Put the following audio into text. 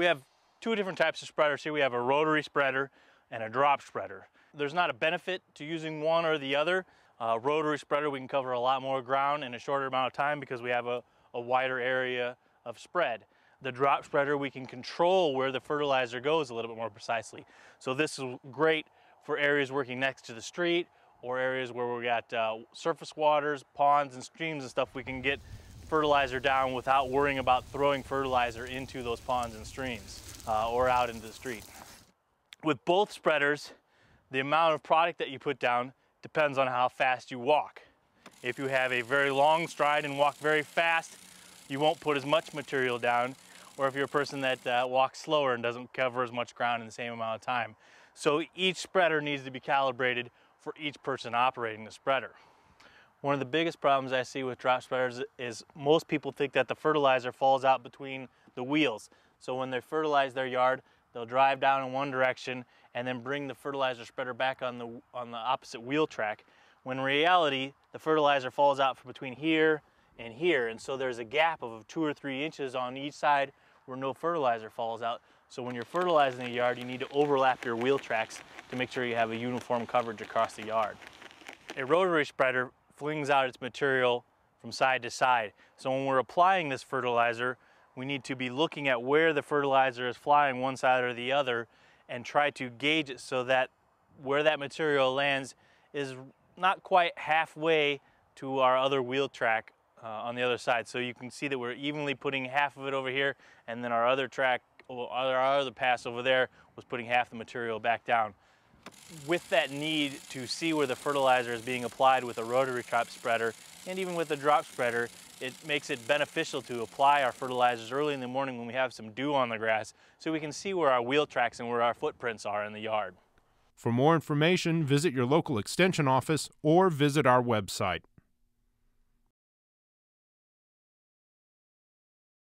We have two different types of spreaders here. We have a rotary spreader and a drop spreader. There's not a benefit to using one or the other. Uh, rotary spreader, we can cover a lot more ground in a shorter amount of time because we have a, a wider area of spread. The drop spreader, we can control where the fertilizer goes a little bit more precisely. So this is great for areas working next to the street or areas where we got uh, surface waters, ponds and streams and stuff, we can get fertilizer down without worrying about throwing fertilizer into those ponds and streams uh, or out into the street. With both spreaders, the amount of product that you put down depends on how fast you walk. If you have a very long stride and walk very fast, you won't put as much material down, or if you're a person that uh, walks slower and doesn't cover as much ground in the same amount of time. So each spreader needs to be calibrated for each person operating the spreader. One of the biggest problems I see with drop spreaders is most people think that the fertilizer falls out between the wheels. So when they fertilize their yard, they'll drive down in one direction and then bring the fertilizer spreader back on the, on the opposite wheel track. When in reality, the fertilizer falls out from between here and here. And so there's a gap of two or three inches on each side where no fertilizer falls out. So when you're fertilizing the yard, you need to overlap your wheel tracks to make sure you have a uniform coverage across the yard. A rotary spreader flings out its material from side to side. So when we're applying this fertilizer, we need to be looking at where the fertilizer is flying one side or the other and try to gauge it so that where that material lands is not quite halfway to our other wheel track uh, on the other side. So you can see that we're evenly putting half of it over here and then our other track, our other pass over there was putting half the material back down. With that need to see where the fertilizer is being applied with a rotary drop spreader and even with a drop spreader, it makes it beneficial to apply our fertilizers early in the morning when we have some dew on the grass so we can see where our wheel tracks and where our footprints are in the yard. For more information, visit your local extension office or visit our website.